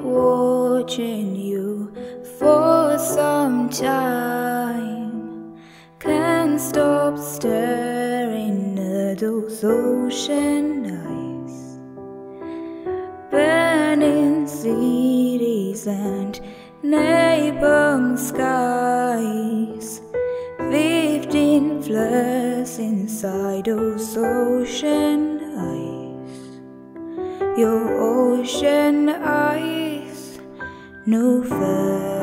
watching you for some time. Can't stop staring at those ocean eyes. Burning cities and napalm skies. Fifteen flares inside those ocean eyes your ocean eyes, no fair.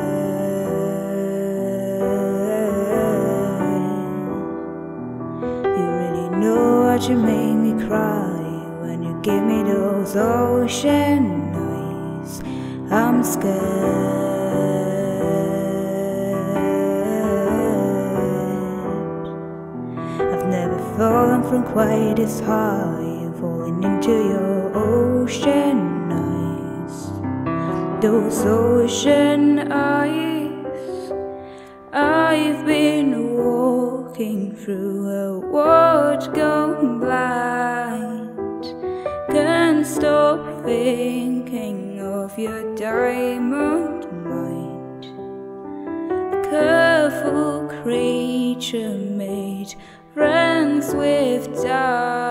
You really know what you make me cry when you give me those ocean eyes. I'm scared. I've never fallen from quite as high, falling into your ocean. Those ocean eyes. I've been walking through a world gone blind. Can't stop thinking of your diamond mind. Careful creature made friends with time.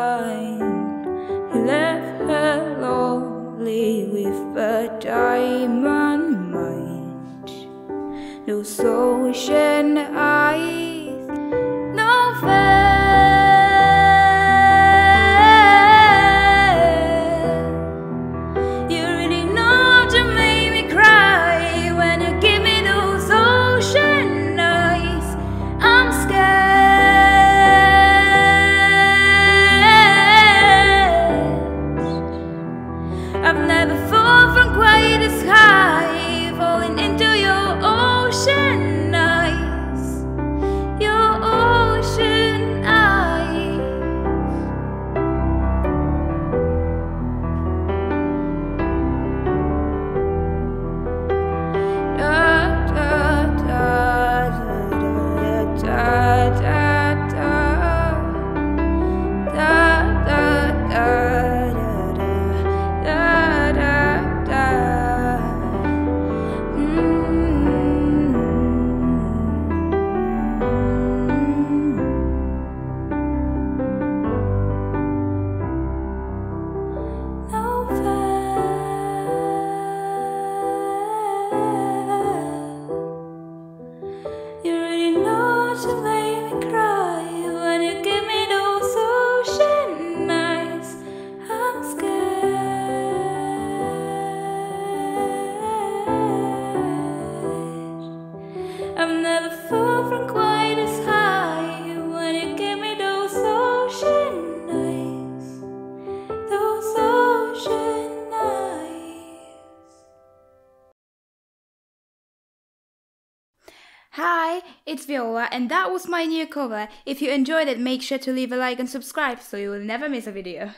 With a diamond mind. Those ocean eyes, Hi, it's Wiola, and that was my new cover. If you enjoyed it, make sure to leave a like and subscribe so you will never miss a video.